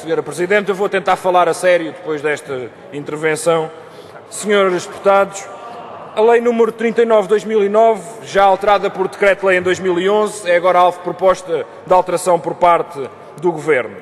Sra. Presidente. Eu vou tentar falar a sério depois desta intervenção. Senhores deputados, a Lei número 39 de 2009, já alterada por Decreto-Lei em 2011, é agora alvo de proposta de alteração por parte do Governo.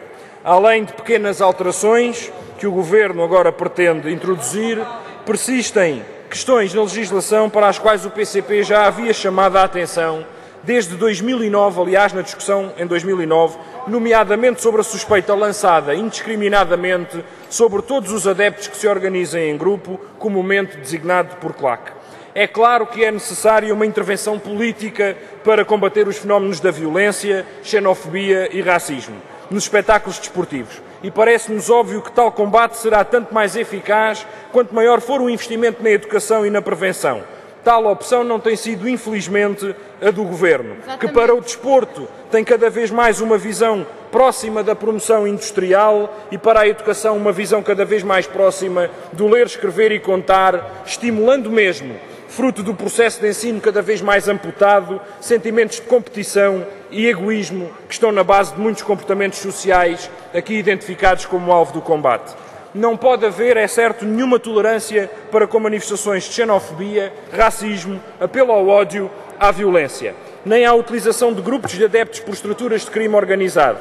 Além de pequenas alterações que o Governo agora pretende introduzir, persistem questões na legislação para as quais o PCP já havia chamado a atenção desde 2009, aliás, na discussão em 2009, nomeadamente sobre a suspeita lançada indiscriminadamente sobre todos os adeptos que se organizem em grupo, comumente designado por claque. É claro que é necessária uma intervenção política para combater os fenómenos da violência, xenofobia e racismo nos espetáculos desportivos. E parece-nos óbvio que tal combate será tanto mais eficaz quanto maior for o investimento na educação e na prevenção. Tal opção não tem sido, infelizmente, a do Governo, Exatamente. que para o desporto tem cada vez mais uma visão próxima da promoção industrial e para a educação uma visão cada vez mais próxima do ler, escrever e contar, estimulando mesmo fruto do processo de ensino cada vez mais amputado, sentimentos de competição e egoísmo que estão na base de muitos comportamentos sociais aqui identificados como alvo do combate. Não pode haver, é certo, nenhuma tolerância para com manifestações de xenofobia, racismo, apelo ao ódio, à violência, nem à utilização de grupos de adeptos por estruturas de crime organizado.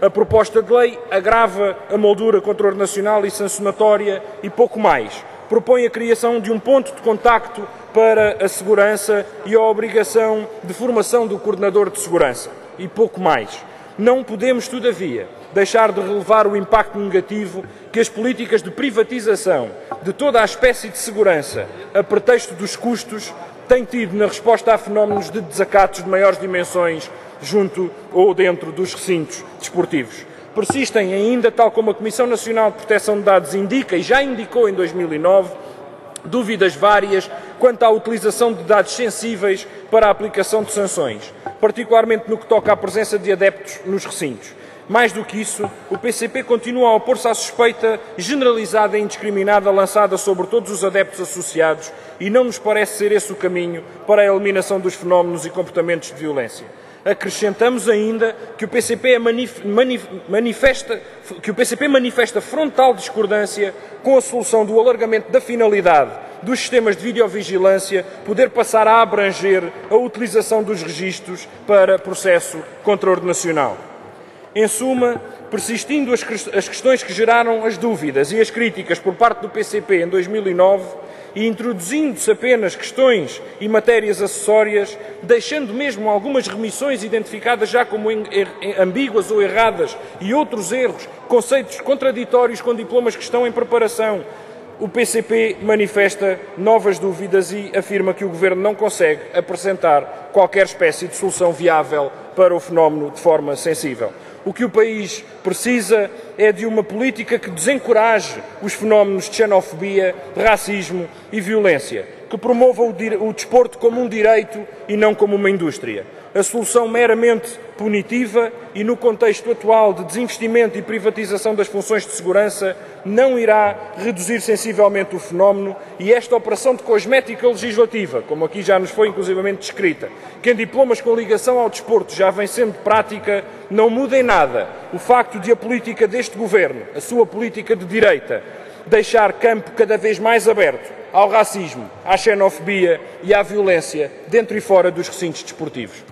A proposta de lei agrava a moldura controle nacional e sancionatória e pouco mais propõe a criação de um ponto de contacto para a segurança e a obrigação de formação do coordenador de segurança. E pouco mais. Não podemos, todavia, deixar de relevar o impacto negativo que as políticas de privatização de toda a espécie de segurança, a pretexto dos custos, têm tido na resposta a fenómenos de desacatos de maiores dimensões junto ou dentro dos recintos desportivos persistem ainda, tal como a Comissão Nacional de Proteção de Dados indica e já indicou em 2009, dúvidas várias quanto à utilização de dados sensíveis para a aplicação de sanções, particularmente no que toca à presença de adeptos nos recintos. Mais do que isso, o PCP continua a opor-se à suspeita generalizada e indiscriminada lançada sobre todos os adeptos associados e não nos parece ser esse o caminho para a eliminação dos fenómenos e comportamentos de violência. Acrescentamos ainda que o PCP, é manif manifesta, que o PCP manifesta frontal discordância com a solução do alargamento da finalidade dos sistemas de videovigilância poder passar a abranger a utilização dos registros para processo contraordenacional. Em suma, persistindo as questões que geraram as dúvidas e as críticas por parte do PCP em 2009, e introduzindo-se apenas questões e matérias acessórias, deixando mesmo algumas remissões identificadas já como ambíguas ou erradas e outros erros, conceitos contraditórios com diplomas que estão em preparação. O PCP manifesta novas dúvidas e afirma que o Governo não consegue apresentar qualquer espécie de solução viável para o fenómeno de forma sensível. O que o país precisa é de uma política que desencoraje os fenómenos de xenofobia, racismo e violência, que promova o, o desporto como um direito e não como uma indústria. A solução meramente punitiva e, no contexto atual de desinvestimento e privatização das funções de segurança, não irá reduzir sensivelmente o fenómeno e esta operação de cosmética legislativa, como aqui já nos foi inclusivamente descrita, que em diplomas com ligação ao desporto já vem sendo prática, não muda em nada o facto de a política deste governo, a sua política de direita, deixar campo cada vez mais aberto ao racismo, à xenofobia e à violência dentro e fora dos recintos desportivos.